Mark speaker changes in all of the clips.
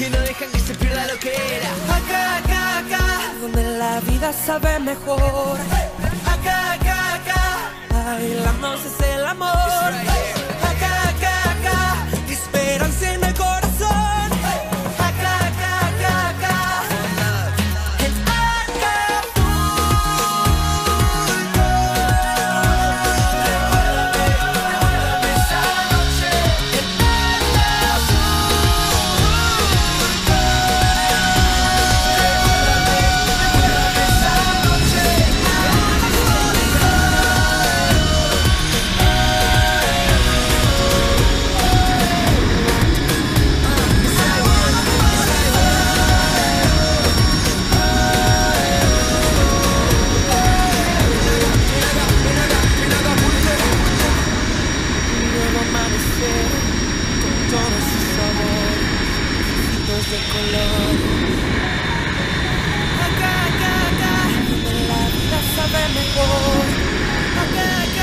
Speaker 1: que no dejan que se pierda lo que era.
Speaker 2: Acá, acá, acá, donde la vida sabe mejor. Acá, acá, acá, bailando es el amor. Vida sabe mejor. Acá, acá, acá,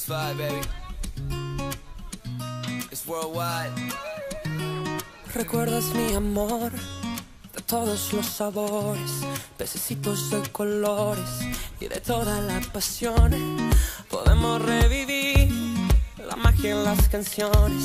Speaker 1: Slide, baby. It's worldwide.
Speaker 2: ¿Recuerdas mi amor? De todos los sabores, pececitos de colores y de toda la pasión. Podemos revivir la magia en las canciones,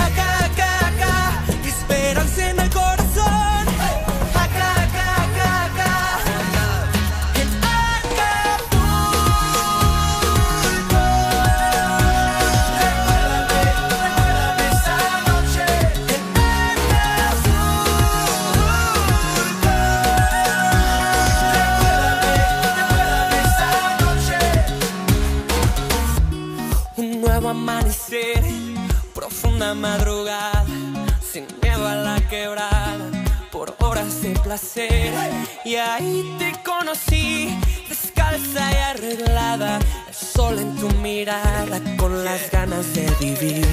Speaker 2: Esperanza en el corazón. Acá, acá, acá, acá, en Acapulco. Recuérdame esa noche en Un nuevo amanecer, profunda madrugada, sin miedo a la quebrada, por horas de placer. Y ahí te conocí, descalza y arreglada, el sol en tu mirada con las ganas de vivir.